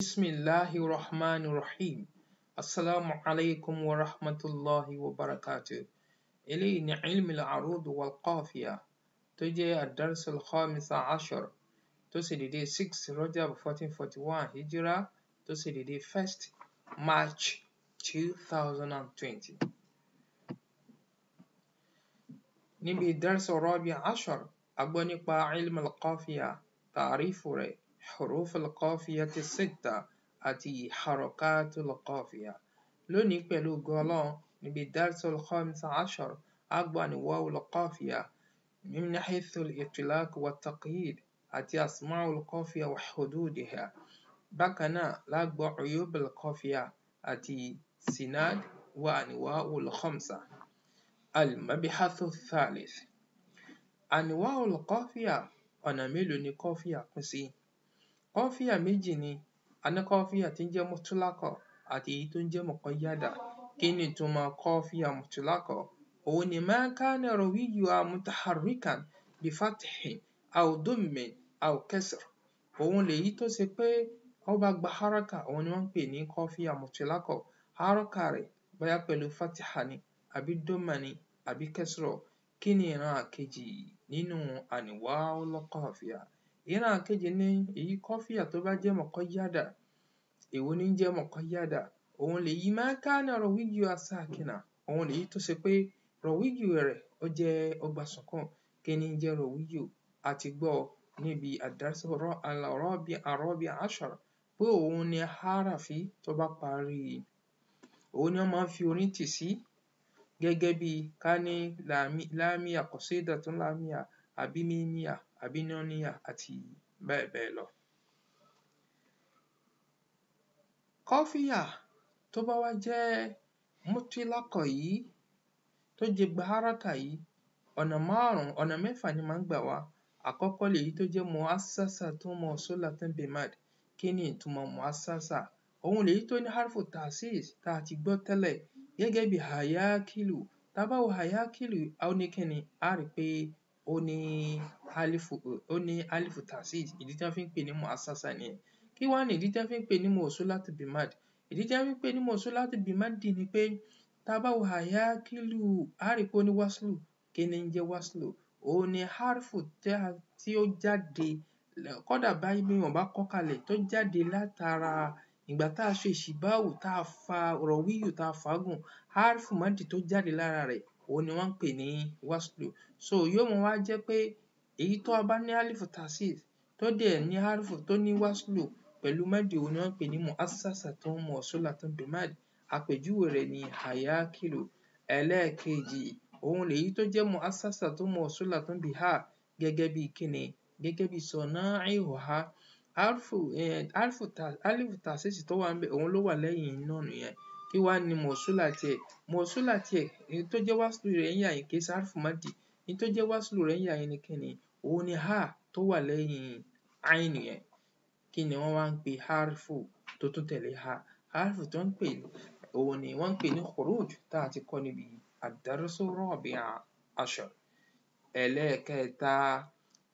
Bismillahi rahmani rahim. Assalamu alaikum wa rahmatullahi wa barakatuh. Eléyìí ni ilm al-arud wal-qafiya tó jẹ́ ad-dars al-khamis ashar tó ṣe dédé six Rajab fourteen forty one hijira tó dédé first March two thousand and twenty. Níbi dars rabi ashar a gbọ́ nípa ilm al-qafiya tàrífù rẹ̀ حروف القافية الستة. àti حركات القافية. lónìí pẹ̀lú ògo Ọlọ́run níbi درس الخامس عشر. gbọ́ أنواع القافية. من حيث الإطلاق والتقييد àti أسماء القافية وحدودها. lá gbọ́ عيوب القافية. àti سناد وأنواع الخمسة. المبحث الثالث. أنواع القافية. mélòó ni قافية sí kọ́fíà méjì ni a ní kọ́fíà tí ń jẹ́ mutulakọ̀ àti èyí tó ń jẹ́ muqayyada. Kí ni ìtumọ̀ kọ́fíà mutulakọ̀? Òun ni ma kana rawiyuha mutaharrikan bi fathin aw dummin aw kasr. Òun lèyí tó ṣe pé ó bá gba haraka òun ni wọ́n pè ní kọ́fíà mutulakọ̀. Haraka rẹ̀ bóyá pẹ̀lú fatiha ni àbí dumma ni àbí kasra kí ni ìran kejì nínú anwa'ul qafiya ìran kejì ni èyí kọ́fíà tó bá jẹ́ muqayyada èwo ní ń jẹ́ muqayyada òun lèyí ma kana rawiyuha sakina òun lèyí tó ṣe pé rọ̀wíyù rẹ̀ ó jẹ́ sukun kí ń jẹ́ rọ̀wíyù a ti gbọ́ níbi ad-dars ar-rabi' ashar pé òun ni háràfí tó bá parí. Òun ni wọ́n máa ń fi orín tì sí. Gẹ́gẹ́ bí ká ní lámíyà qasidatun lámíyà àbí mímíyà àbí núníyà àti bẹ́ẹ̀ bẹ́ẹ̀ lọ. kọ́fíà tó bá wá jẹ́ mutlaqah yìí tó jẹ gba haraka yìí ọ̀nà márùn-ún ọ̀nà mẹ́fà ni máa ń gbà wá. Àkọ́kọ́ lèyí tó jẹ́ mu'assasatun mawsulatun bimad kí ni ìtumọ̀ mu'assasa? Òun lèyí tó ní harfu ta'sis tá ti gbọ́ tẹ́lẹ̀ gẹ́gẹ́ bí hayakilu. Tá bá wo hayakilu ó ní kí ni? A rí pé ó ní alifu ó ní alifu ta'sis. Ìdí tí wọ́n fi ń pè ní mu'assasa nìyẹn. Kí wá ní ìdí tí wọ́n fi ń pè ní mawsulatu bimad ìdí tí wọ́n fi ń pè ní mawsulatu bimad ni pé tá bá wo hayakilu a rí pé ó ní waslu. Kí ni ń jẹ́ waslu? Òun ni harfu tí ó jáde kódà báyìí bí wọn bá kọ́ kalẹ̀ tó jáde látara ìgbà tá a ṣe ìṣìbáwò tá a fa rọ̀wíyù tá a fàágùn harfu mádì tó jáde lára rẹ̀ òun ni wọ́n ń pè ní waslu so yóò mọ wá jẹ́ pé èyí tó bá ní alifu ta'sis tó dẹ̀ ní harfu tó ní waslu pẹ̀lú mádì òun ni wọ́n ń pè ní mu'assasatun mawsulatun bimad àpèjúwe rẹ̀ ni hayakilu. Ẹlẹ́ẹ̀kejì òun lèyí tó jẹ́ mu'assasatun mawsulatun biha gẹ́gẹ́ bí kíni? Gẹ́gẹ́ bí sana'iha harfu harfu alifu ta'sis tó wà ńbẹ̀ òun ló wà lẹ́yìn nọ́ọ̀nù yẹn kí wá ni mọ̀súlà tiẹ̀ mọ̀súlà tiẹ̀ èyí tó jẹ́ waslu rẹ̀ ń yà yín kì èyí tó jẹ́ waslu rẹ̀ yà yín ni kíni òun ni ha tó wà lẹ́yìn ain yẹn. Kí ni wọ́n wá ń pe harfu tó tún tẹ̀lé ha? Harfu tó ń pè òun ni wọ́n ń pè ní khuruj tá a ti kọ́ níbi ad-darsu ar-rabi' ashar ẹlẹ́ẹ̀kẹta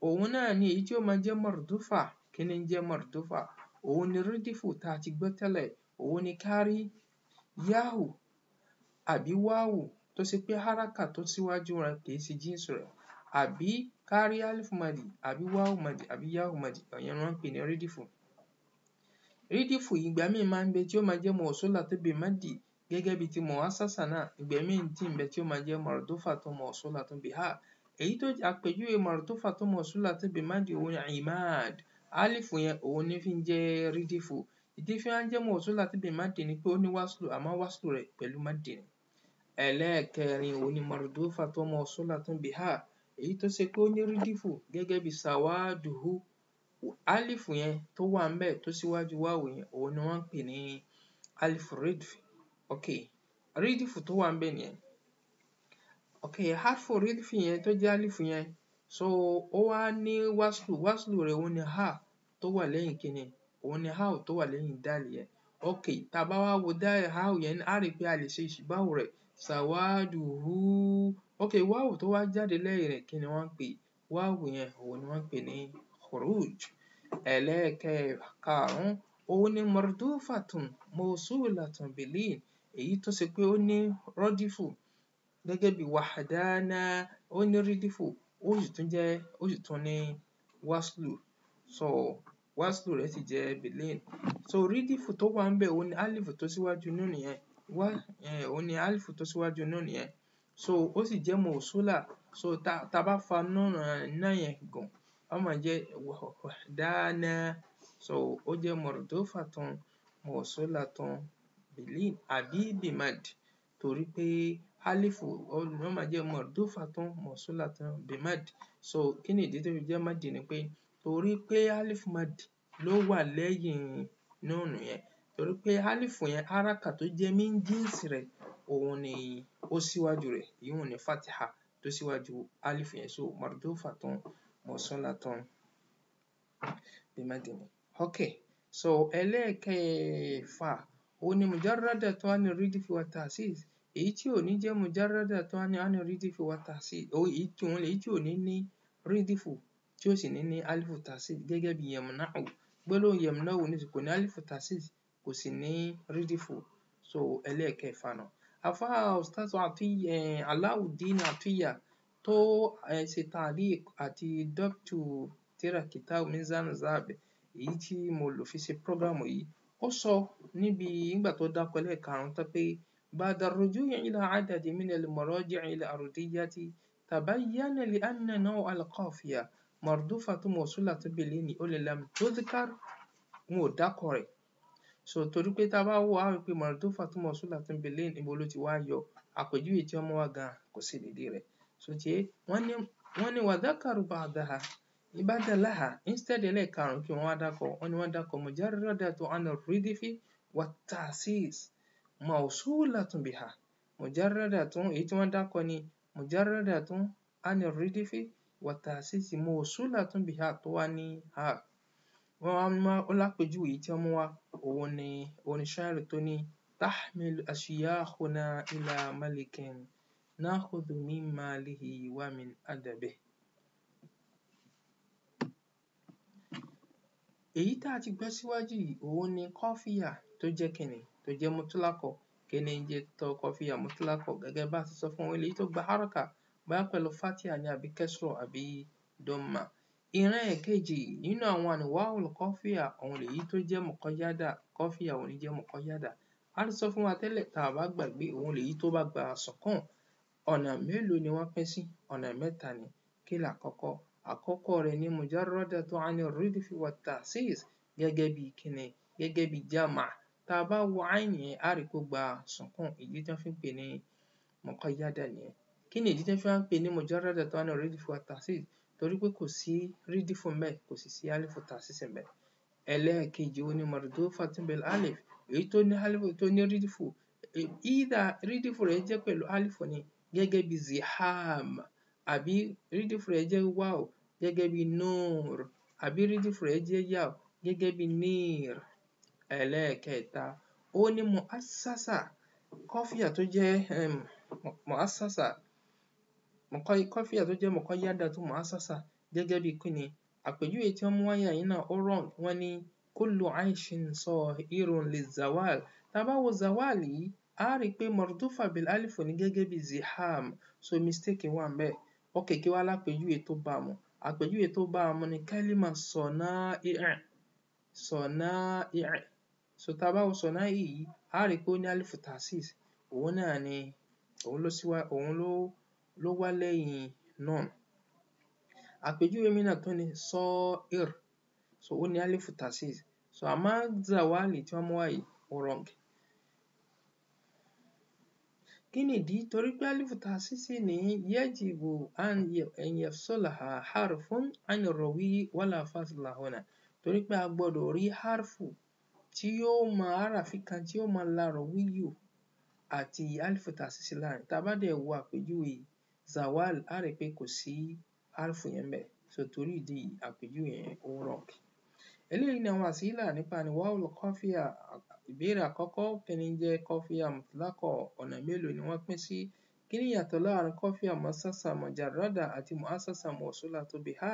òun náà ni èyí tí ó máa jẹ́ mardufa. Kí ni ń jẹ́ mardufa? Òun ni rídífù tá a ti gbọ́ tẹ́lẹ̀. Òun ni ká rí yáhù àbí wáwù tó ṣe pé háràkà tó síwájú rẹ̀ kì í ṣe jíǹsù rẹ̀ àbí ká rí alifu mádì àbí wáwù mádì àbí mádì ìyẹn ni wọ́n ń pè ní rídífù rídífù ìgbà míì máa ń bẹ tí ó máa jẹ́ mawsulatu bimádì gẹ́gẹ́ bí ti mu'assasa náà ìgbà míì tí ń bẹ tí ó máa jẹ́ mardufatun mawsulatun biha èyí tó àpèjúwe mardufatun mawsulatun bimádì òun ni imad. Alifu yẹn òun ní fi ń jẹ́ rídífù ìdí fi wá ń jẹ́ mawsulatu bimádì ni pé ó ní waslu àmọ́ waslu rẹ̀ pẹ̀lú mádì ni ẹlẹ́ẹ̀kẹrin òun ni mardufatun mawsulatun biha èyí tó ṣe pé ó ní rídífù gẹ́gẹ́ bí sawaduhu. Alifu yẹn tó wà ńbẹ̀ tó síwájú wáwù yẹn òun ni wọ́n ń pè ní alifu ridf. Ok rídífù tó wà ńbẹ̀ nìyẹn. Ok harfu ridf yẹn tó jẹ́ alifu yẹn so ó wá ní waslu waslu rẹ̀ òun ni ha tó wà lẹ́yìn kíni òun ni ha tó wà lẹ́yìn dal yẹn. Ok tá a bá wá wo dal ha yẹn á rí i pé a lè ṣe ìṣìbáwò rẹ̀ sawaduhu. Ok wáwù tó wá jáde lẹ́yìn rẹ̀ kí ni wọ́n ń pè? Wáwù yẹn òun ni wọ́n ń pè ní khuruj. Ẹlẹ́ẹ̀kẹkarùn-ún òun ni mardufatun mawsulatun bilin. Èyí tó ṣe pé ó ní rọ́dífù gẹ́gẹ́ bí wahdana ó ní rídífù ó sì tún jẹ́ ó sì tún ní waslu. So waslu rẹ̀ sì jẹ́ bilin. So rídífù tó wà ńbẹ̀ òun ni alifu tó síwájú núùnù yẹn wá òun ni alifu tó síwájú núùnù yẹn so ó sì jẹ́ mawsula so tá tá bá fa núùnù náà yẹn gùn á máa jẹ́ wahdana. So ó jẹ́ mardufatun mawsulatun bilin àbí bimad. Torí pé alifu ó máa jẹ́ mardufatun mawsulatun bimad. So kí ni ìdí tó fi jẹ́ mad ni pé torí pé alifu mad ló wà lẹ́yìn núùnù yẹn torí pé alifu yẹn haraka tó jẹ́ min jínsì rẹ̀ òun ni ó síwájú rẹ̀. Ìyún ni fatiha tó síwájú alifu yẹn. So mardufatun mawsulatun bimad ni okay so ẹlẹ́ẹ̀kẹfà òun ni mujarradatun ani rídífì wa ta'sis. Èyí tí ò ní jẹ́ mujarradatun ani rídífì wa ta'sis èyí tí òun lèyí tí ò ní ní rídífù tí ò sì ní ní alifu ta'sis gẹ́gẹ́ bí yamna'u. Gbólóhùn yamna'u nísìnyí kò ní alifu ta'sis kò sì ní rídífù so ẹlẹ́ẹ̀kẹfà nù àfáà ustaz Atiyya um Alauddin Atiyya tó um ṣe ta'liq àti dabtu tírà kitab Mizan Zahab èyí tí mo lò fi ṣe prógrámù yìí ó sọ níbi nígbà tó dákọ ẹlẹ́ẹ̀karùn-ún tán pé بعد الرجوع إلى عدد من المراجع الأرضية تبين لأن نوع القافية مردوفة موصولة باللين أولي لم تذكر wọn ò dákọ rẹ̀ So torí pé tá bá wò á rí pé Moldova tó mọ̀ sólà tó ń bẹ lẹ́yìn níbo ló ti wá yọ àpèjúwe tí wọ́n mú wá gan kò sí dédé rẹ̀. So tiye wọ́n ní wọ́n ní wàdákàrú bá dáha ìbádà instead ẹlẹ́ẹ̀karùn-ún kí wọ́n wá dákọ̀ wọ́n ní wọ́n dákọ̀ mujarradatu anil ridfi wa ta'sis mawsulatun èyí tí wọ́n dákọ̀ ni mujarradatu anil ridfi wa ta'sis mawsulatun tó wá ní ha. Wọ́n wá mú wá, ó lápèjúwe èyí tí wọ́n mú wá, òun ni orin ṣáàrì tó ní "Tahmilu ashiyaakhuna ila malikin, nakhudhu min malihi wa min adabih". Èyí tá a ti gbọ́ síwájú yìí, òun ni kọ́fíyà tó jẹ́ kíni, tó jẹ́ mutlaqọ̀. Kíni jẹ́ tọ kọ́fíyà mutlaqọ̀ gẹ́gẹ́ bá ti sọ fún wọn, eléyìí tó gba háràkà bóyá pẹ̀lú fatiha ni àbí kẹ́srọ̀ àbí dọ́mà ìran ẹ̀kejì nínú àwọn àníwáwùl kọ́fíyà òun lèyí tó jẹ́ mọ̀kọ́yádà. Kọ́fíyà òun ní jẹ́ mọ̀kọ́yádà. A ti sọ fún wa tẹ́lẹ̀ tá bá gbàgbé òun lèyí tó bá gba sọ̀kàn ọ̀nà mélòó ni wọ́n pín sí? Ọ̀nà mẹ́ta ni. Kí làkọ́kọ́ àkọ́kọ́? Rẹ̀ ni mujarradatu ani rídífì wa ta'sis. Gẹ́gẹ́ bí kíni? Gẹ́gẹ́ bí jama. Tá bá wo àìní yẹn á rí i pé ó gba sùnkún ìdí wọ́n fi ń pè ní muqayyada nìyẹn. Kí ni ìdí tí wọ́n fi ń pè ní mujarradatu ani rídífì wa ta'sis torí pé kò sí rídífù ńbẹ̀ kò sì sí alifu ta'sis ńbẹ̀ ẹlẹ́ẹ̀kejì òun ni mardufatun bil alif èyí tó ní alifu tó ní rídífù. Either rídífù rẹ̀ jẹ́ pẹ̀lú alifu ni gẹ́gẹ́ bí ziham àbí rídífù rẹ̀ jẹ́ wáw gẹ́gẹ́ bí nur àbí rídífù rẹ̀ jẹ́ yaw gẹ́gẹ́ bí nir. Ẹlẹ́ẹ̀kẹta òun ni mu'assasa kọ́fíà tó jẹ́ um mu'assasa kọ́fíà tó jẹ́ muqayyada tó mu'assasa gẹ́gẹ́ bí kíni àpèjúwe tí wọ́n mú wáyà yìí náà ó wrong wọ́n ní kullu aishin sahirun lizawal. Tá a bá wo zawal yìí a rí i pé mardufa bil alifu ní gẹ́gẹ́ bí ziham. So mistake wà ńbẹ̀ okay kí wá lápèjúwe tó bá a mu. Àpèjúwe tó bá a mu ni kalima sọ̀náì' sọ̀náì' so tá a bá wo sọ̀náì' yìí a rí i pé ó ní alifu ta'sis. Òun náà ni òun ló òun ló ló wá lẹ́yìn nun àpèjúwe mìíràn tó ní sọ́'ìr so ó ní alifu ta'sis. So àmọ́ zawali tí wọ́n mú wá yìí ó wrong. Kí nìdí torí pé alifu ta'sisi ní yajibu an yafsulaha harfun an rawi wala fasla huna. Torí pé a gbọ́dọ̀ rí harfu tí yóò mọ harafi kan tí yóò mọ la rawiyu àti alifu ta'sisi láàárín. Tá a bá dẹ̀ wo àpèjúwe zawal á rí pé kò sí harfu yẹn ńbẹ̀ so torí ìdí èyí àpèjúwe yẹn ó wrong. Eléyìí ni àwọn àsílà nípa àníwáwùl kọ́fíà. Ìbéèrè àkọ́kọ́ kí ni ń jẹ́ kọ́fíà mutlaqah ọ̀nà mélòó ni wọ́n pín sí? Kí ni ìyàtọ̀ láàárín kọ́fíà mu'assasa mujarrada àti mu'assasa mawsulatu biha?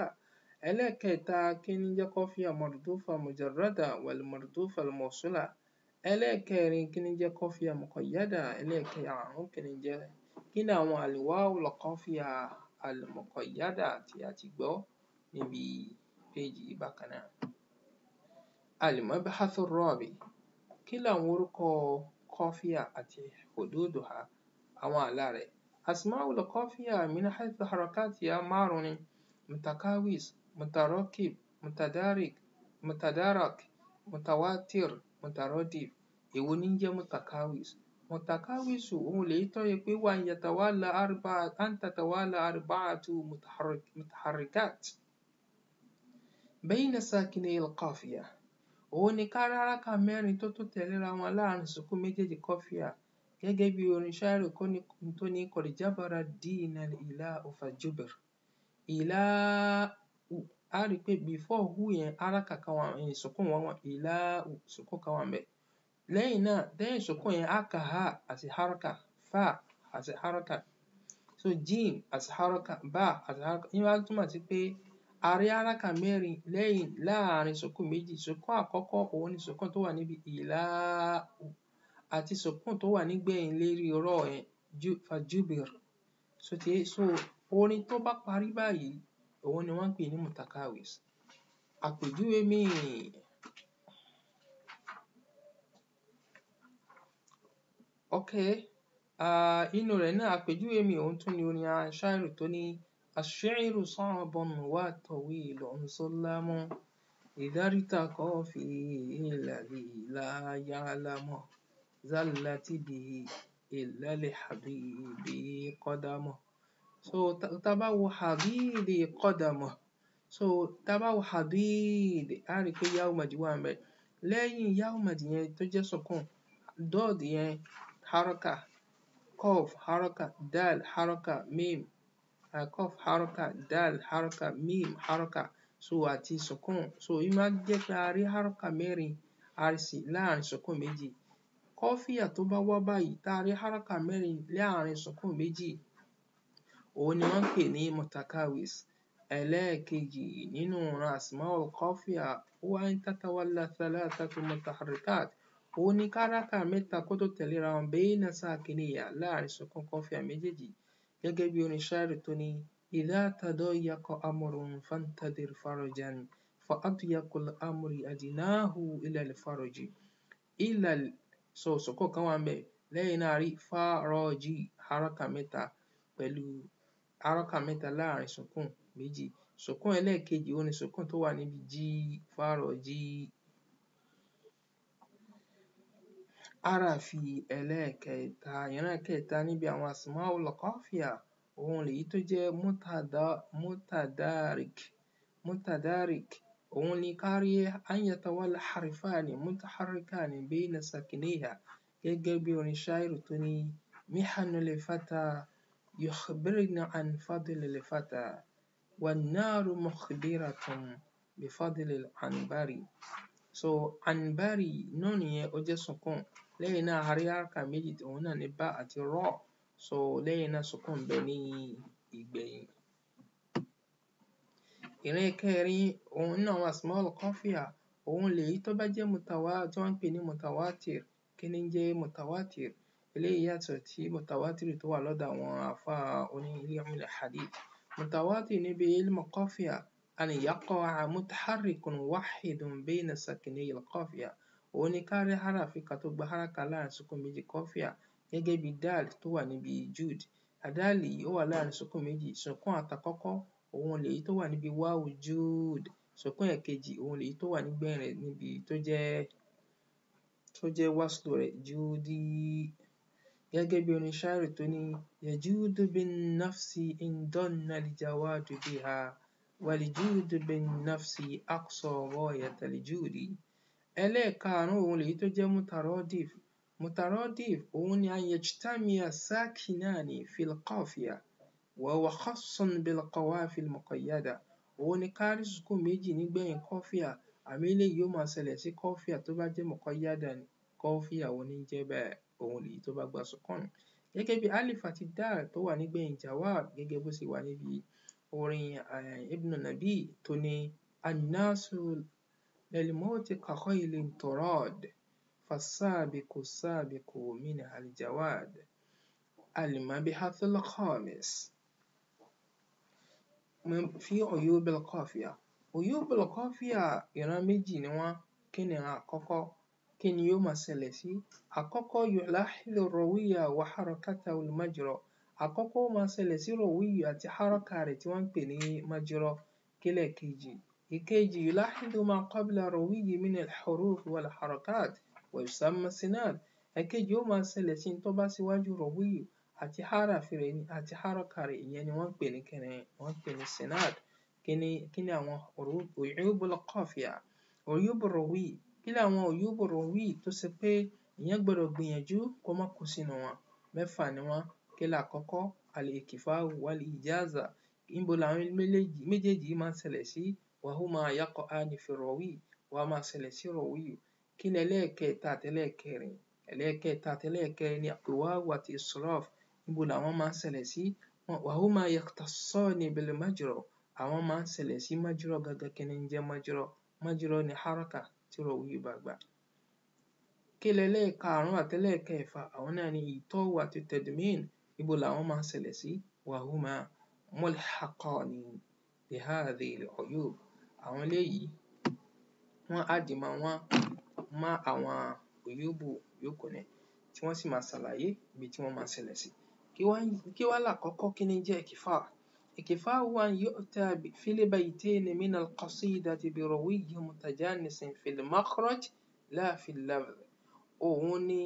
Ẹlẹ́ẹ̀kẹta kí ní jẹ́ kọ́fíà mardufa mujarrada wal mardufa mawsula ẹlẹ́ẹ̀kẹrin kí ní jẹ́ kọ́fíà muqayyada? Ẹlẹ́ẹ̀karùn kí ní jẹ́ kí ni àwọn anwa'ul kọ́fíà al muqayyada tí a ti gbọ́ níbi péjì yìí bákan náà? Al mabhathu rabi. Kí làwọn orúkọ kọ́fíà àti hududuha àwọn àlà rẹ̀. Asma'ul kọ́fíà min haythu harakatiha márùn ni mutakawis mutarakib mutadarik mutadarak mutawatir mutaradif èwo ní jẹ́ mutakawis pé wa an yatawala arba'a an tatawala arba'atu mutaharrikat. Bayna sakinay al qafiya òun ni ká rí hárákà mẹ́rin tó tó tẹ̀léra wọn láàárín sùkún méjèèjì kọ́fíà. Gẹ́gẹ́ bí orin ṣáírì tó ní jabara dina al ilahu fajubir. Ìláhù á rí pé before hu yẹn hárákà kan wà sùkún wà ìláhù sùkún kan wà ńbẹ̀ lẹ́yìn náà lẹ́yìn sùkún yẹn á ka ha àti hárákà fa àti hárákà so jim àti hárákà ba àti hárákà ìyẹn wá túmọ̀ sí pé a rí hárákà mẹ́rin lẹ́yìn láàárín sùkún méjì. Sùkún àkọ́kọ́ òun ni sùkún tó wà níbi ìláhù àti sùkún tó wà nígbẹ̀yìn lérí rọ́ yẹn fajubir so ti so orin tó bá parí báyìí òun ni wọ́n ń pè ní mutakawis. Àpèjúwe míì Okay, ah, inú rẹ̀ náà àpèjúwe mi òun tún ni orin aṣáìrò tó ní "Aṣṣa'iru ṣa'bun wa tawilun sulamun, idhartaqa fihi alladhi la ya'lamu, zallat bihi illa lihabibi qadamu." So, ta bá wo habibi qadamu, so ta bá wo habibi, a rí pé yaw madi wà ńbẹ̀. Lẹ́yìn yaw madi yẹn tó jẹ́ sukun, dọ́ọ̀dì yẹn haraka qaf haraka dal haraka mim qaf haraka dal haraka mim haraka. So àti sukun. So ó máa ń jẹ́ pé a rí haraka mẹ́rin sí láàárín sukun méjì. Kọ́fíà tó bá wá báyìí tá a rí haraka mẹ́rin láàárín sukun méjì òun ni wọ́n ń pè ní mutakawis ẹlẹ́ẹ̀kejì nínú asmaul kọ́fíà huwa an tatawalla thalathatu òun ni káràkà mẹ́ta kó tó tẹ̀léra wọn bayna sakiniya láàárín sukun kọ́fíà méjèèjì. Gẹ́gẹ́ bí orin ṣáírì tó ní idha tadayyaqa amrun fantadir farajan fa adyaqul amri adnahu ila al faraji. Ila so sukun kan wà ńbẹ̀ lẹ́yìn náà rí faraji haraka mẹ́ta pẹ̀lú haraka mẹ́ta láàárín sukun méjì. Sukun ẹlẹ́ẹ̀kejì òun sukun tó wà níbi jí faraji Háràfi ẹlẹ́ẹ̀kẹta ìran kẹta níbi àwọn àsmául kọ́fíà òhun lèyí tó jẹ́ mútàdá mútàdárik mútàdárik òhun ni ká rí an yatawala harfani mutaharrikani baina sakinayha gẹ́gẹ́ bí orin ṣáìrì tó ní mihanu lil fata yukhbirna an fadli lil fata wan naru mukhbiratun so anbari náà nìyẹn ó jẹ́ sukun lẹ́yìn náà a rí haraka méjì òun náà ni bá àti rọ́. So lẹ́yìn náà sukun ń bẹ ní ìgbẹ̀yìn. ìran kẹrin òun náà àwọn asmaul kọfíà. Òun lèyí tó bá jẹ́ mutawa tí wọ́n ń pè ní mutawatir kí ni ń jẹ́ mutawatir eléyìí yàtọ̀ sí mutawatir tó wà lọ́dọ̀ àwọn afa oní ilmul hadith mutawatir níbi ilmu kọfíà. An yaqa mutaharrikun wahidun bayna sakinayil. Òun ni ká rí háràfi ká tó gba háràkà láàárín sukùn méjì kọ́fíà gẹ́gẹ́ bí dáàl tó wà níbi jud. Àdáàlì ó wà láàárín sukùn méjì. Sukùn àtàkọ́kọ́ òun lèyí tó wà níbi wáwu jud. Sukùn ẹ̀kejì òun lèyí tó wà nígbẹ̀yìn rẹ̀ níbi tó jẹ́ tó jẹ́ waslu rẹ̀ judi. Gẹ́gẹ́ bí orin ṣáírì tó ní Yajudu bin nafsi in donna li jawadu biha. Judu bin nafsi aqsa ghayat judi ẹlẹ́ẹ̀karùn-ún òun lèyí tó jẹ́ mutarodif mutarodif òun ni an yajtamiya sakinani fil qafiya wa huwa khassun bil qawafi al muqayyada. Òun ni ká rí sukun méjì nígbẹ̀yìn kọ́fíà àmọ́ eléyìí yóò máa ṣẹlẹ̀ sí kọ́fíà tó bá jẹ́ muqayyada ni. Kọ́fíà wo ní jẹ́ bẹ́ẹ̀ òun lèyí tó bá gba sukun gẹ́gẹ́ bí alif àti dal tó wà nígbẹ̀yìn jawab gẹ́gẹ́ bó ṣe wà níbi orin ibn nabi tó ní annasu lilmauti ka khaylin turad فالسابق السابق منها الجواد المبحث الخامس في عيوب القافية عيوب القافية ìran méjì ni wọ́n kí ni ìran àkọ́kọ́ kí ni yóò máa ṣẹlẹ̀ sí àkọ́kọ́ يلاحظ الروية وحركته المجرى àkọ́kọ́ ó máa ṣẹlẹ̀ sí rọ̀wíyù àti hárọ́kà rẹ̀ tí wọ́n ń pè ní májírọ́ kí lẹ̀kejì ìkejì yulahidu ma qabla rawiyi min al-huruf wal harakat wa yusamma sinad ẹ̀kejì ó máa ṣẹlẹ̀ sí tó bá síwájú rawiyi àti harafi rẹ̀ àti haraka rẹ̀ ìyẹn ni wọ́n ń pè ní kíni wọ́n ń pè ní sinad kíni kíni àwọn uyubul qafiya uyubur rawi kíni àwọn uyubur rawi tó ṣe pé ìyẹn gbọ́dọ̀ gbìyànjú kó má kó sínú wọn? Mẹ́fà ni wọ́n. Kílà àkọ́kọ́? Al-ikifau wal làwọn méjèèjì máa ń ṣẹlẹ̀ sí? wàhùmá ayakọ anifirọwì wàá máa ṣẹlẹ̀ sí rọwì o kí ni ẹlẹ́ẹ̀kẹta àtẹlẹ́ẹ̀kẹrin? Ẹlẹ́ẹ̀kẹta àtẹlẹ́ẹ̀kẹrin ni àpèwáwò àti israf. Níbo làwọn máa ń ṣẹlẹ̀ sí? Wàhùmá yaktasọ́ọ̀nì bẹ̀lẹ̀ májúrọ̀ àwọn máa ń ṣẹlẹ̀ sí májúrọ̀ gangan. Kí ni ń jẹ́ májúrọ̀ májúrọ̀ ni haraka tí rọwì bá gbà. Kí ni ẹlẹ́ẹ̀karùn-ún àtẹlẹ́ẹ̀kẹfà? Àwọn náà ni ìtọ́wò àti tẹ̀dmín níbo làwọn máa ń ṣẹlẹ̀ sí? Wàhùmá mọ́lẹ́hàkọ́ọ̀nì بهذه العيوب àwọn eléyìí wọ́n á dì mọ́ wọ́n mọ́ àwọn òyúbù yòókù ni tí wọ́n sì máa ṣàlàyé ibi tí wọ́n máa ṣẹlẹ̀ sí kí wá lákọ́kọ́ kí ní jẹ́ ìkìfà ìkìfà هو أن يؤتى في البيتين من القصيدة بروي متجانس في المخرج لا في اللفظ òun ni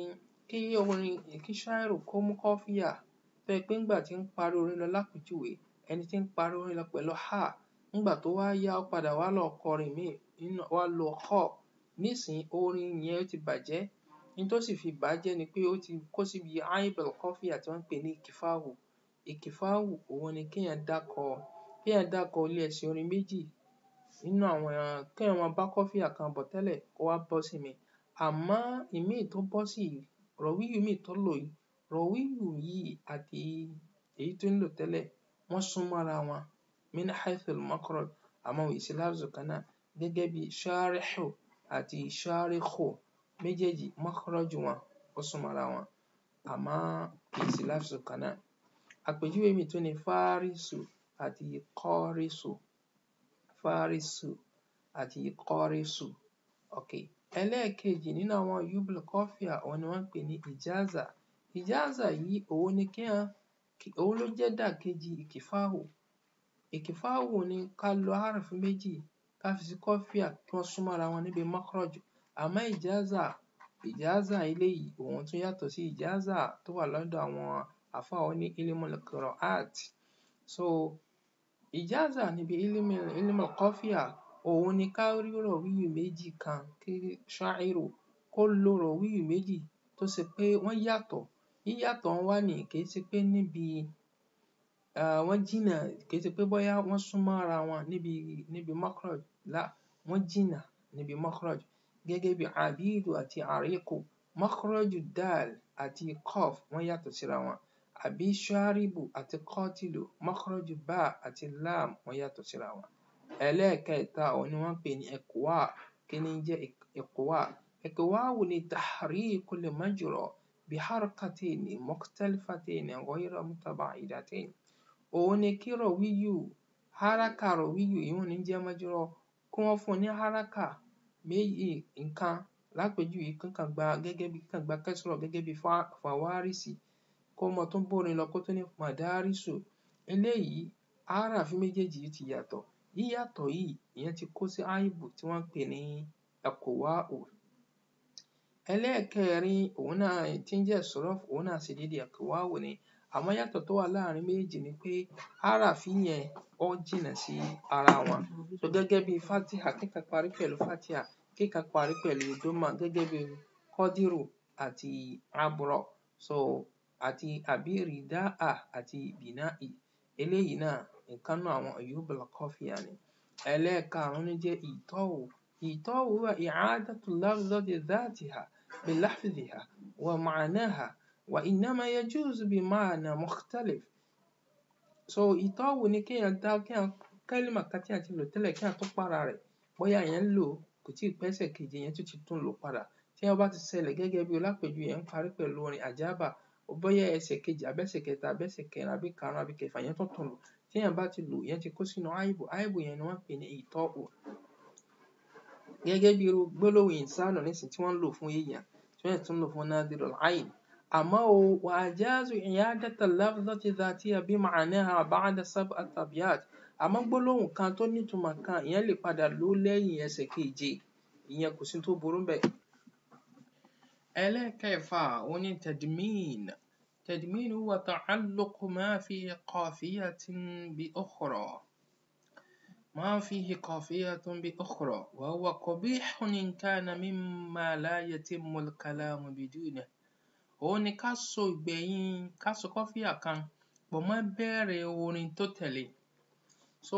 kí orin kí ṣáírù kó mú kọ́fíyà tó jẹ́ pé ńgbà tí ń parí orin lọ lápèjúwe ẹni tí ń parí orin lọ pẹ̀lú ha. Ńgbà tó wá yá ó padà wá lọ kọrin míì wá lo kọ́. Nísìnyí orin yẹn ti bàjẹ́. Ní tó sì fi bàjẹ́ ni pé ó ti kó síbi aibel kọ́fíyà tí wọ́n ń pè ní ìkìfáhù ìkìfáhù òun ni kéèyàn dákọ kéèyàn dákọ ilé ẹsẹ̀ orin méjì. Nínú àwọn kéèyàn máa bá kọ́fíyà kan bọ̀ tẹ́lẹ̀ kó wá bọ́ sí mi. Àmọ́ ìmíì tó bọ́ sí yìí rọ̀wíyù tó lò yìí rọ̀wíyù yìí àti èyí tó ń lò tẹ́lẹ̀ wọ́n sún mọ́ra wọn. Min haithul makhraj àmọ́ wọn ì sí láfzù kan náà gẹ́gẹ́ bí ṣáríhù àti ṣáríhù méjèèjì makhraj wọn ó sún mọ́ra wọn. Àmọ́ kì í sí láfzù kan náà. Àpèjúwe míì tún ni fárísù àti kọ́rísù fárísù àti kọ́rísù okay ẹlẹ́ẹ̀kejì nínú àwọn yubul kọ́fíà òun ni wọ́n ń pè ní ìjáàzà ìjáàzà yìí òun ni kéèyàn òun ló jẹ́ dàkejì ìkìfáhù ìkìfáhù ni ká lo háràfí méjì ká fi sí kọ́fíà kí wọ́n sún mọ́ra wọn níbi makhraj àmọ́ ìjáàzà ìjáàzà eléyìí òun tún yàtọ̀ sí ìjáàzà tó wà lọ́dọ̀ àwọn àfáà oní ilmul qira'at. So ìjáàzà níbi ilmul kọ́fíà òun ni ká rí rọ̀wíyù méjì kan kí ṣáírù kó lo rọ̀wíyù méjì tó ṣe pé wọ́n yàtọ̀ yíyàtọ̀ wọn wá nìyí kì í ṣe pé níbi um wọ́n jìnnà kì í ṣe pé bóyá wọ́n sún mọ́ra wọn níbi níbi makhraj. Lá wọ́n jìnnà níbi makhraj. Gẹ́gẹ́ bí àbídù àti àríkù makhraju dal àti qaf wọ́n yàtọ̀ síra wọn. Àbí ṣáríbù àti qatilu makhraju ba àti lam wọ́n yàtọ̀ síra wọn. Ẹlẹ́ẹ̀kẹta òun ni wọ́n ń pè ní iqwa. Kí ní jẹ́ iqwa? Iqwa'u ni tahrikul majra biharakatain mukhtalifatain ghayra mutaba'idatain òun ni kí rọ̀wíyù háràkà rọ̀wíyù ìyún ní jẹ́ majra kí wọ́n fún un ní háràkà méjì nǹkan lápèjúwe kán kàn gba gẹ́gẹ́ bí kán gba kẹ́sìrọ̀ gẹ́gẹ́ bí fàwárìsì. Kó mọ tún bórin lọ kó tún ní màdárísù. Eléyìí háràfí méjèèjì yìí ti yàtọ̀. Yíyàtọ̀ yìí ìyẹn ti kó sí áìbù tí wọ́n ń pè ní iqwa'u ẹlẹ́ẹ̀kẹrin òun náà tí ń jẹ́ ìsọ́rọ́fù òun náà ṣe déédéé iqwa'u ni. Àmọ́ yàtọ̀ tó wà láàárín méjèèjì ni pé háràfí yẹn ó jìnnà sí ara wọn. So gẹ́gẹ́ bí fatiha kíkan parí pẹ̀lú fatiha kíkan parí pẹ̀lú dómà gẹ́gẹ́ bí kọ́dírù àti abrọ̀ so àti àbí rìdáà àti bìnáì eléyìí náà ìkan nínú àwọn uyubul kọ́fíà ni. Ẹlẹ́ẹ̀karùn-ún ní jẹ́ ìtọ́wò ìtọ́wò huwa i'adatu ma'naha wa innama yajuzu bima'na mukhtalif so ìtọ́wò ni kéèyàn dá kéèyàn kẹ́límà kan téèyàn ti lò tẹ́lẹ̀ kéèyàn tún pààrà rẹ̀. Bóyá èèyàn lò kò tíì pẹ́ ẹsẹ̀kejì èèyàn tún ti tún lò padà. Téèyàn bá ti ṣẹlẹ̀ gẹ́gẹ́ bí lápèjúwe èèyàn ń parí pẹ̀lú orin àjábà. Bóyá ẹsẹ̀ kejì àbẹ́sẹ̀ kẹta àbẹ́sẹ̀ kẹrin àbí karùn-ún àbí kẹfà èèyàn tún tún lò. Téèyàn bá ti lò èèyàn ti kó sínú áìbù. Áìbù yẹn ni wọ́n pè ní ìtọ́wò gẹ́gẹ́ bí irú gbólóhùn ìnsánù nísìnyí tí wọ́n ń lò fún èèyàn tí wọ́n tún lò fún nadirul ayn. Àmọ́ o wa ajazu i'adata lafzati dhatiya bí ma'naha ba'da sab'ati abyat àmọ́ gbólóhùn kan tó nítumọ̀ kan èèyàn lè padà lò ó lẹ́yìn ẹsẹ̀ keje. Ìyẹn kò sí tó burú ńbẹ̀. ẹlẹ́ẹ̀kẹfà òun ni tadmin. Tadmin huwa ta'alluqu ma fi qafiyatin bi ukhra ما فيه قافية بأخرى وهو قبيح إن كان مما لا يتم الكلام بدونه òun ni ká so ìgbẹ̀yìn ká so kọ́fíà kan pọ̀ mọ́ bẹ̀rẹ̀ orin tó tẹ̀lé so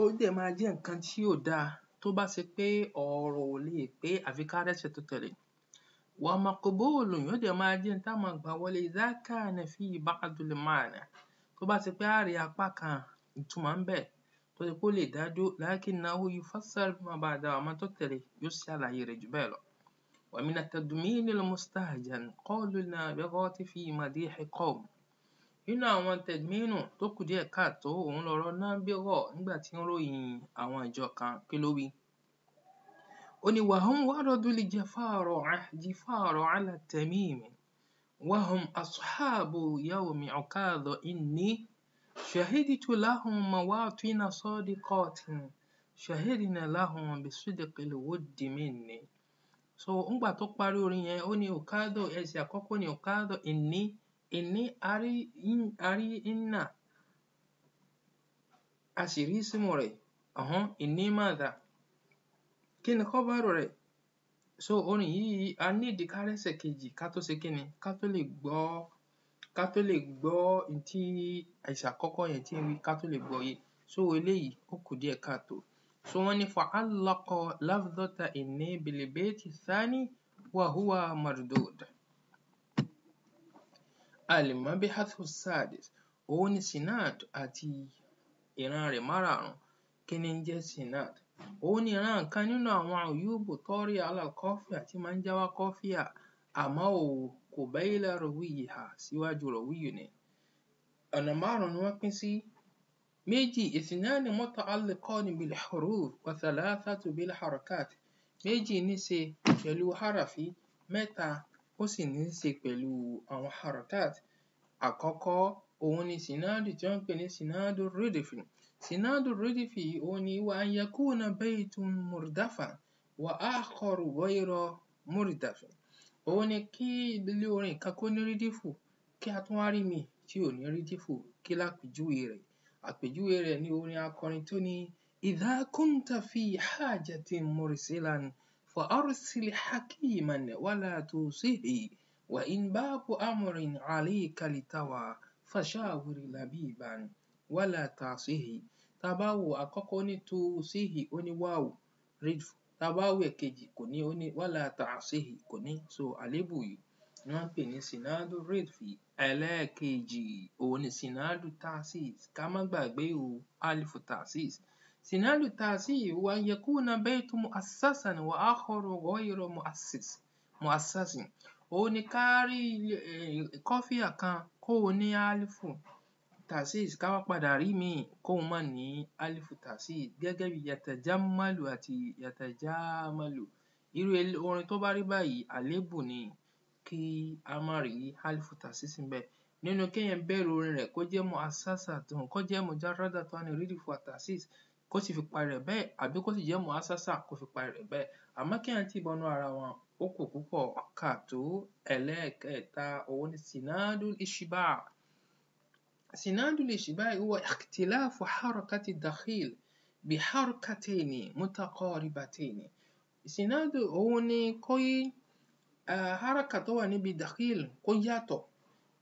ó dẹ̀ máa jẹ́ nǹkan tí ò dáa tó bá ṣe pé ọ̀rọ̀ ò lè pé àfi ká rẹ́sẹ̀ tó tẹ̀lé wa maqbul yóò dẹ̀ máa jẹ́ n tá máa gbà wọlé idha kana fihi ba'dul ma'na tó bá ṣe pé á rí apá kan ìtumọ̀ ńbẹ̀ tó yẹ kó lè dá dúró lakinnahu yufassiru ma ba'da àwọn tó tẹ̀lé yóò ṣàlàyé rẹ̀ jù bẹ́ẹ̀ lọ. wa mina tadmini al-mustahjan qawluna al-baghati fi madihi qawm nínú àwọn tẹ̀gbínù tó kù díẹ̀ káàtó òun lọ́rọ̀ nábẹ́rọ̀ nígbà tí ń ròyìn àwọn ìjọ kan kí ló wí. ó ní wàhùn wàrọ̀dúlì jẹ́fàrọ̀ jẹ́fàrọ̀ alátẹ̀míìmì wàhùn asuhaabu yawmi ọ̀kaàdọ̀ ìní شهدت لهم مواطن صادقات شهدنا لهم بصدق الود مني so ńgbà tó parí orin yẹn ó ní òkádò ẹsẹ̀ àkọ́kọ́ ní òkádò ìní ìní arí arí iná a sì rí símù rẹ̀ ọ̀hún ìní màdà kí ni kọ́bárò rẹ̀ so orin yìí a nídìí ká rẹ́sẹ̀ kejì ká tó ṣe kíni ká tó lè gbọ́ ká tó lè gbọ́ n tí ẹsẹ̀ àkọ́kọ́ yẹn tí ń wí ká tó lè gbọ́ yé. So eléyìí ó kù díẹ̀ káàtó so wọ́n ní fa'allaqa lafdhata inni bil-bayti ath-thani wa huwa mardud. Alimọ́ bí hathu sadis. Òun ni sinad àti ìran rẹ̀ márààrún. Kí ni ń jẹ́ sinad? Òun ni ìran kan nínú àwọn uyubu tọ́rí alal kọ́fíà máa ń jáwá kọ́fíà àmọ́ òun kòbẹ́ílà rọ̀wíyìhà síwájú rọ̀wíyìnì ọ̀nà márùn-ún ni wọ́n pín sí. Méjì ìsìnáàni mọ́tò alẹ́kọ́ni bílẹ̀ huruf wàtàlá sátú bílẹ̀ harakat. Méjì ní ṣe pẹ̀lú harafi mẹ́ta ó sì ní ṣe pẹ̀lú àwọn harakat. Àkọ́kọ́ òun ni sìnáàdù tí wọ́n ń pè ní sìnáàdù rídìfì sìnáàdù rídìfì òun ni wà á yẹ kúùnà bẹ́ẹ̀tù mùrdáfà wà á kọrù wọ́yìrọ̀ mùrdáfì òun ni kí ilé orin kan kó ní rídìfù kí a tún wá rí míì tí ò ní rídìfù kí lápèjúwe rẹ̀. Àpèjúwe rẹ̀ ni orin akọrin tó ní idha kunta fi hajatin mursilan fa arsil hakiman wala tusihi wa in babu amrin alayka litawa fashawir labiban wala tasihi. Tá a bá wo àkọ́kọ́ ní tusihi ó ní wáwù rídìfù tá a bá wo èkejì kò ní ó ní wala tasihi kò ní so àlébù yìí ni wọ́n ń pè ní sinadu rídìfì ẹlẹ́ẹ̀kejì òun ni sinadu tasis. Ká má gbàgbé o alifu tasis. Sinadu tasis wa yakuna baytu mu'assasan wa akharu ghayru mu'assis mu'assasin. Òun ni ká rí kọ́fíà kan kó o ní alifu tasis ká wá padà rí míì kóun má ní alifu tasis gẹ́gẹ́ bí yatajammalu àti yatajamalu irú orin tó bá rí báyìí àlébù ni kí a má rí alifu tasis ńbẹ̀ nínú kéèyàn bẹ̀rẹ̀ orin rẹ̀ kó jẹ́ mu'assasatun kó jẹ́ mujarradatun rídìfù tasis kó sì fi parí rẹ̀ bẹ́ẹ̀ àbí kó sì jẹ́ mu'assasa kó fi parí rẹ̀ bẹ́ẹ̀. Kéèyàn tì bọnú ara wọn ó kù púpọ̀. Káàtó ẹlẹ́ẹ̀kẹta òun ni sinadul ishba' sinadul ishba' huwa ikhtilafu harakati dakhil bi harakatayni mutaqaribatayni sinadu òun ni kó haraka tó wà níbi dakhil kó yàtọ̀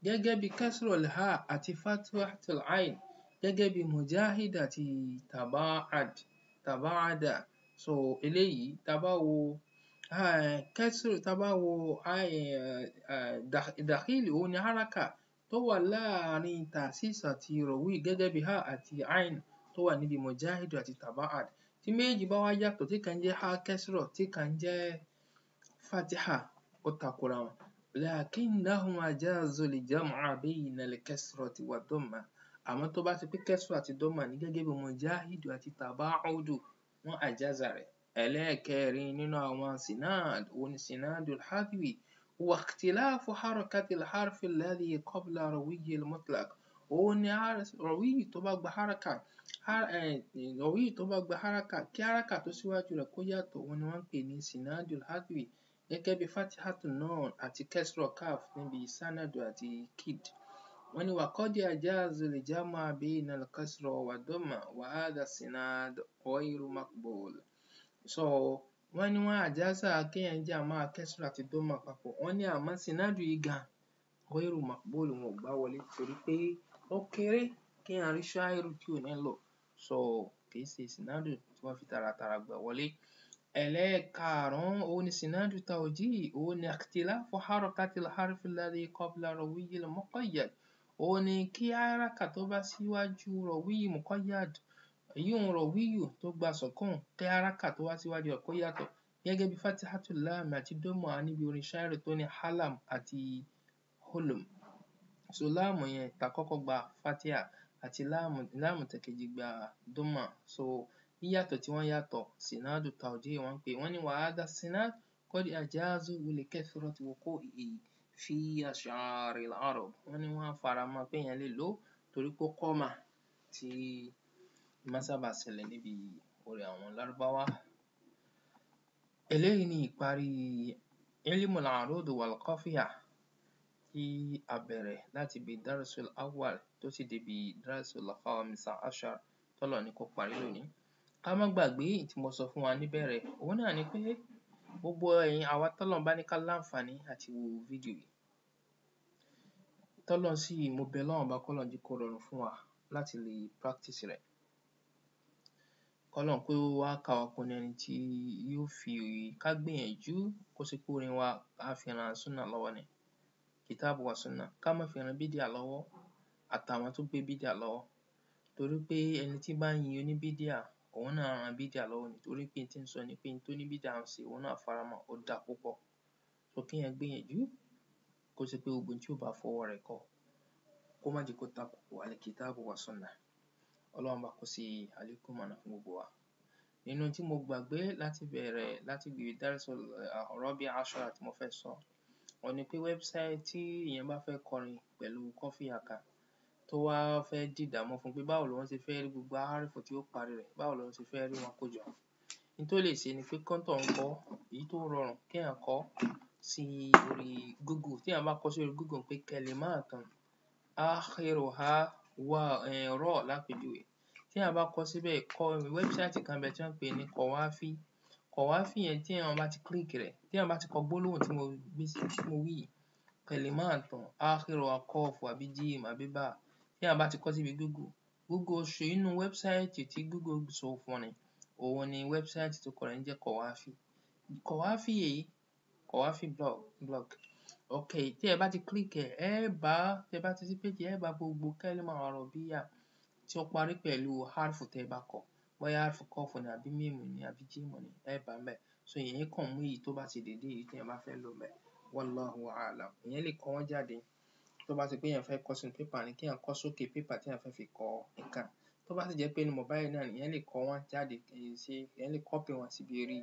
gẹ́gẹ́ bí kasrul ha àti fathatul ain gẹ́gẹ́ bí mujahid àti taba'ad taba'ada so eléyìí tá a bá wo kasru tá a bá wo dakhil òun ni haraka tó wà láàárín tàṣís àti rọ̀wí gẹ́gẹ́ bí há àti ain tó wà níbi mùjáhídù àti tàbáàd tí méjèèjì bá wá yàtọ̀ tí kan jẹ́ há kẹ́sìrọ̀ tí kan jẹ́ fatiha ó takora wọn. Lakinnahum ajazu al-jam'a bayna al-kasrati wad-damma àmọ́ tó bá ti pé kẹ́sìrọ̀ àti dọ́mà ní gẹ́gẹ́ bí mùjáhídù àti tàbáàdù wọ́n àjáza rẹ̀. Ẹlẹ́ẹ̀kẹrin nínú àwọn sinad òun ni sinadu al-hadwi ikhtilafu harakati al-harfi alladhi qabla rawiyyi al-mutlaq òun ni rọ̀wíyì tó bá gba haraka. Rọ̀wíyì tó bá gba haraka kí haraka tó síwájú rẹ̀ kó yàtọ̀ òun ni wọ́n ń pè ní sinadu al-hadwi gẹ́gẹ́ bí fatihatu nun àti kesro kaf níbi sanadu àti kid. Wọ́n ní wàkọ́dí ajáàzù lè bayna al-kasra wa dhamma wa hadha sinad ghayru maqbul. So wọ́n ní àjázà kéèyàn jámà kesro àti dhamma papọ̀. Wọ́n ní àmọ́ sinadu yìí gan ghayru maqbul wọn ò gbá wọlé torí pé ó kéré kéèyàn rí ṣáírù tí ò ní lò so kìí ṣe sinadu tí wọ́n fi taratara gbà wọlé. Ẹlẹ́ẹ̀karùn-ún òun ni sinadu tawjih òun ni ikhtilafu harakatil harfi alladhi qabla muqayyad. Òun ni kí haraka tó bá síwájú rọ̀wíyì muqayyad èyíùn rọ̀wíyù tó gba sukun kí haraka tó wá síwájú kó yàtọ̀. Gẹ́gẹ́ bí fatihatu lam àti dhamma níbi orin ṣáírù tó ní halam àti hulum so láàmù yẹn tàkọ́kọ́ gba fatiha àti láàmù láàmù tẹ̀kejì gba dhamma so yíyàtọ̀ tí wọ́n yàtọ̀ sinadu tawjih wọ́n pè wọ́n ní hadha sinad qad ajazuhu li kathrati wuqu'ihi fi ash'aril arab. Wọ́n ní wọ́n fara mọ́ pé èèyàn lè lò torí pé common tí máa ń sábà ṣẹlẹ̀ níbi orin àwọn lárúbáwá. Eléyìí ni ìparí ilmul arud wal qafiya tí a bẹ̀rẹ̀ láti ibi darsul awwal tó sì débi darsul khamisa ashar tọ́lọ̀ ní kó parí lónìí. Ká má gbàgbé èyí tí mo sọ fún wa níbẹ̀rẹ̀ òun náà ni pé gbogbo ẹ̀yin àwa tọ́lọ́run bá ní ká láǹfààní àti wo fídíò yìí. Tọ́lọ́run sì mo bẹ Ọlọ́run bá kọ́lọ́run jẹ́ kó rọrùn fún wa láti lè practice rẹ̀ kọ́lọ́run kó wá kà wá kún ẹni tí yóò fi ká gbìyànjú kó ṣe pé orin wa á fi ran súnà lọ́wọ́ ni. Kìtáàbù wa súnà. Ká má fi ran bídíà lọ́wọ́ àtàwọn tó gbé bídíà lọ́wọ́. Torí pé ẹni tí bá ń yin oníbídíà òun náà ran bídíà lọ́wọ́ ni. Torí pé n tí ń sọ ni pé n tó ní bídíà ń ṣe òun náà faramọ́ ó dáa púpọ̀. So kéèyàn gbìyànjú kó ṣe pé gbogbo ohun tí ò bá fọwọ́ rẹ̀ kọ kó má jẹ́ kó tako al-kitabu wa sunnah ọlọ́run bá kó ṣe àlékún ìmọ̀nà fún gbogbo wa. Nínú tí mo gbàgbé láti bẹ̀rẹ̀ láti ibi darsul rabi'a ashara tí mo fẹ́ sọ òun ni pé website tí èèyàn bá fẹ́ kọrin pẹ̀lú Coffeehacker tó wá fẹ́ dìdààmú fún pé báwo lòun ṣe fẹ́ rí gbogbo árífù tí ó parí rẹ̀ báwo lòun ṣe fẹ́ rí wọn kó jọ. N tó lè ṣe ni pé kóńtọ̀hún kọ́ èyí tó rọrùn kéèyàn kọ́ sí orí Google. Téèyàn bá kọ sí orí Google pé kalimatun akhiruha wa um ra lápèjúwe. Téèyàn bá kọ síbẹ̀ kọ wẹ́bsáìtì kan ń bẹ tí wọ́n ń pè ní Kọ̀wáfí. Kọ̀wáfí yẹn téèyàn bá ti click rẹ̀ téèyàn bá ti kọ gbólóhùn tí mo gbé tí mo wí yìí kalimatun akhiruha qaf àbí jim àbí ba téèyàn bá ti kọ síbi Google Google ṣe inú wẹ́bsáìtì tí Google sọ fún ni. Òun ni wẹ́bsáìtì tó kọ rẹ̀ ń jẹ́ Kọ̀wáfí. Kọ̀wáfí yìí Kọ̀wáfí blog blog ok tí ẹ bá ti click ẹ̀ ẹ́ bá tẹ bá ti sí péjì ẹ́ bá gbogbo kẹ́límà àrọ̀bíyà tí ó parí pẹ̀lú hárfù tẹ́ ẹ bá kọ. Bóyá hárfù kọ́ọ̀fù ni àbí míìmù ni àbí jíìmù ni ẹ́ bá ńbẹ̀ so èèyàn kàn mú èyí tó bá ti dédé èyí téèyàn bá fẹ́ lò ńbẹ̀ wallahu a'lam. Èèyàn lè kọ wọ́n jáde. Tó bá ti pé èèyàn fẹ́ kọ sínú pépà ni kéèyàn kọ sókè pépà téèyàn fẹ́ fi kọ nǹkan. Tó bá sì jẹ́ pé inú mobile náà ni èèyàn lè kọ wọ́n jáde ṣe èèyàn lè copy wọn síbi orí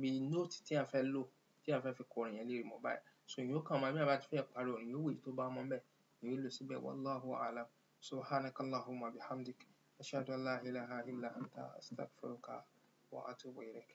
bí note téèyàn fẹ́ lò téèyàn fẹ́ fi kọ orin yẹn lórí mobile so èèyàn ó kàn máa bí èèyàn bá ti fẹ́ parí èèyàn ó wo èyí tó bá mọ́ ńbẹ̀ èèyàn ó lò síbẹ̀. Wallahu a'lam. Subhanakallahumma bihamdik. Ashhadu an la ilaha illa anta astaghfiruka wa atubu ilayk